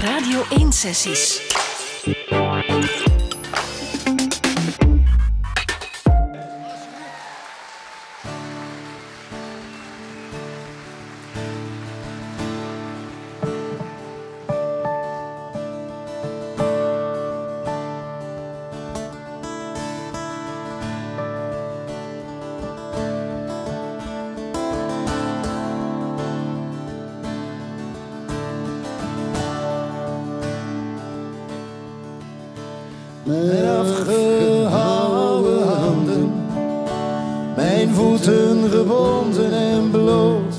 Radio 1 Sessies. Mijn afgehouwen handen, mijn voeten gebonden en bloot.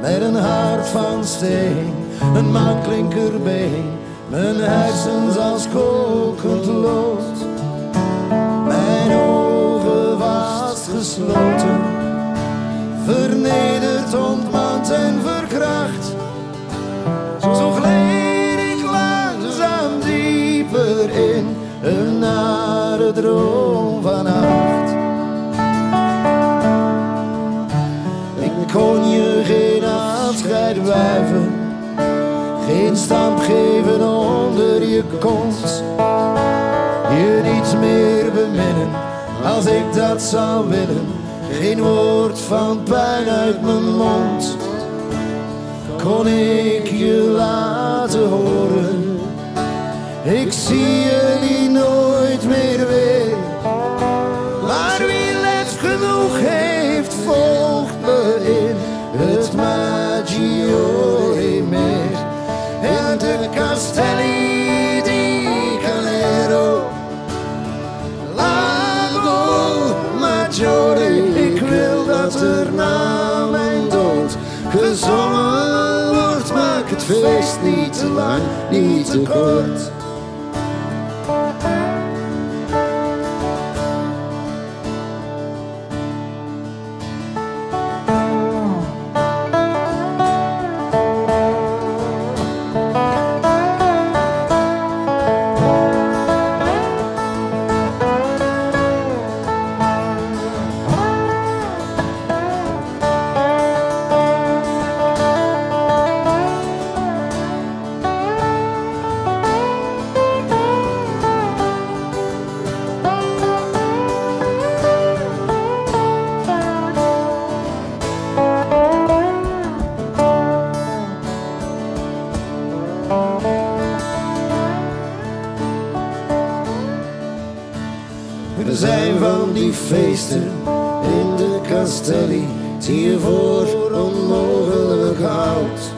Met een hart van steen, een manklinkerbeen, mijn hersens als kokend lood. Mijn ogen vastgesloten, vernederd, ontmand een nare droom van nacht. Ik kon je geen afscheid wuiven, geen stamp geven onder je kont. Je niet meer beminnen als ik dat zou willen, geen woord van pijn uit mijn mond kon ik je laten horen. Ik zie jullie nooit meer weer. Maar wie lef genoeg heeft, volgt me in het Maggiore meer. En de Castelli di Calero. Lago Maggiore, ik wil dat er na mijn dood gezongen wordt. Maak het feest niet te lang, niet te kort. Er zijn van die feesten in de Castelli die je voor onmogelijk houdt.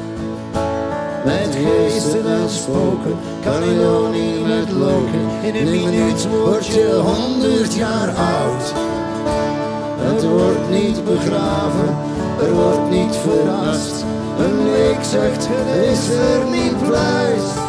Met geesten en spoken kan je nog niet met loken. In een minuut word je honderd jaar oud. Het wordt niet begraven, er wordt niet verrast. Een leek zegt, is er niet pluis.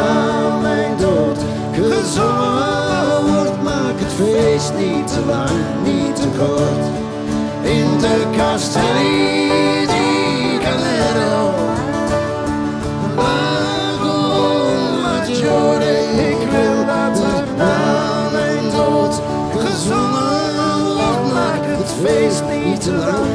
Na mijn dood gezongen wordt. Maak het feest niet te lang, niet te kort. In de Castelli di Canero. Lago Maggiore, ik wil dat er na mijn dood gezongen wordt. Maak het feest niet te lang,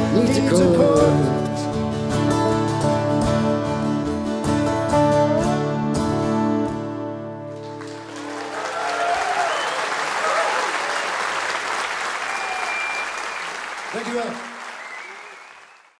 Thank you.